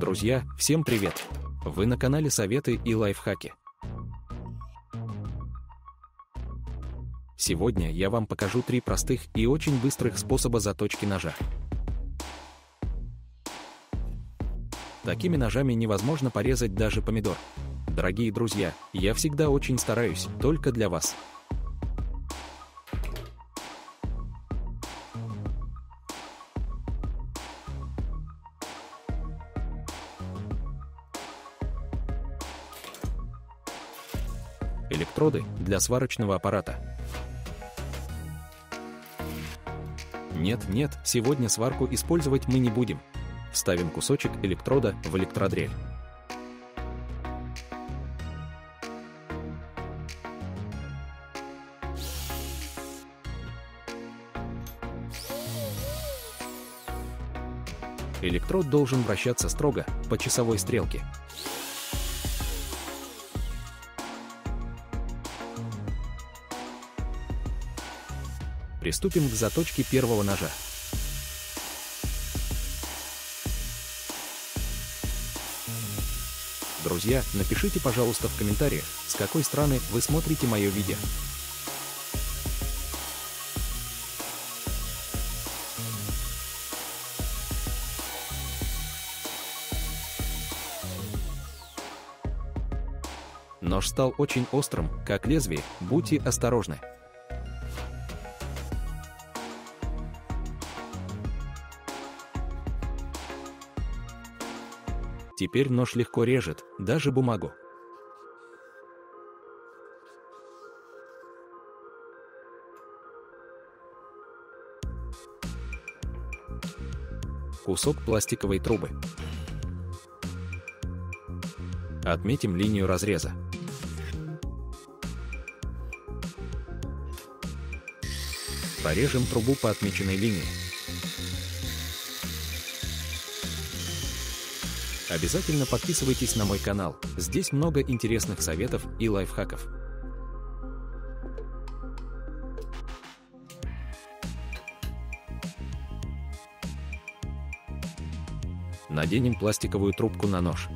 Друзья, всем привет! Вы на канале Советы и лайфхаки. Сегодня я вам покажу три простых и очень быстрых способа заточки ножа. Такими ножами невозможно порезать даже помидор. Дорогие друзья, я всегда очень стараюсь, только для вас. Электроды для сварочного аппарата. Нет, нет, сегодня сварку использовать мы не будем. Вставим кусочек электрода в электродрель. Электрод должен вращаться строго по часовой стрелке. Приступим к заточке первого ножа. Друзья, напишите, пожалуйста, в комментариях, с какой страны вы смотрите мое видео. Нож стал очень острым, как лезвие, будьте осторожны. Теперь нож легко режет, даже бумагу. Кусок пластиковой трубы. Отметим линию разреза. Порежем трубу по отмеченной линии. Обязательно подписывайтесь на мой канал, здесь много интересных советов и лайфхаков. Наденем пластиковую трубку на нож.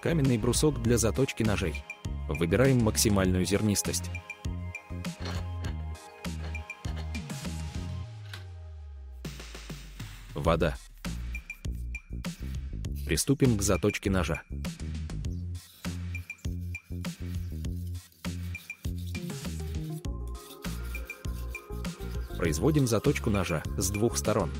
Каменный брусок для заточки ножей. Выбираем максимальную зернистость. Вода. Приступим к заточке ножа. Производим заточку ножа с двух сторон.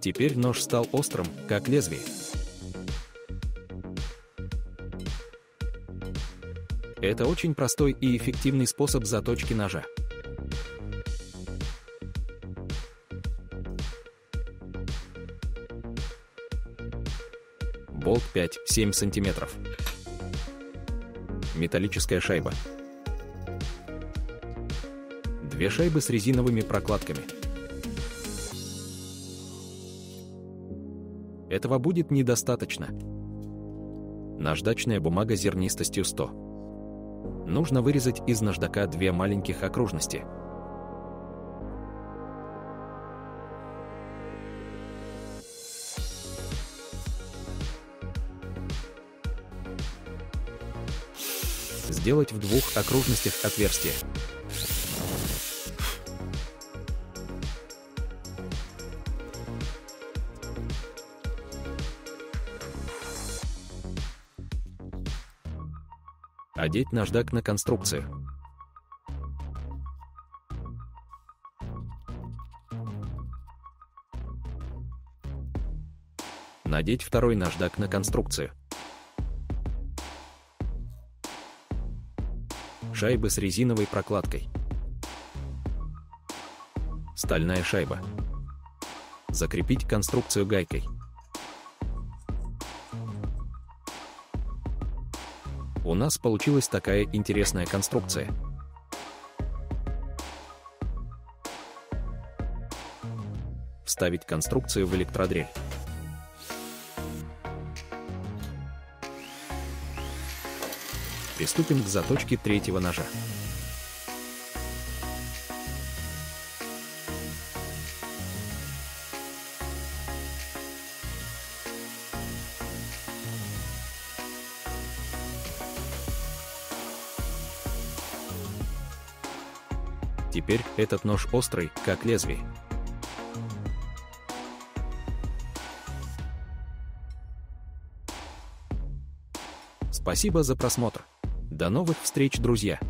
Теперь нож стал острым, как лезвие. Это очень простой и эффективный способ заточки ножа. Болт 5-7 см. Металлическая шайба. Две шайбы с резиновыми прокладками. Этого будет недостаточно. Наждачная бумага зернистостью 100. Нужно вырезать из наждака две маленьких окружности. Сделать в двух окружностях отверстие. Одеть наждак на конструкцию. Надеть второй наждак на конструкцию. Шайбы с резиновой прокладкой. Стальная шайба. Закрепить конструкцию гайкой. У нас получилась такая интересная конструкция. вставить конструкцию в электродрель. Приступим к заточке третьего ножа. Теперь этот нож острый, как лезвие. Спасибо за просмотр. До новых встреч, друзья!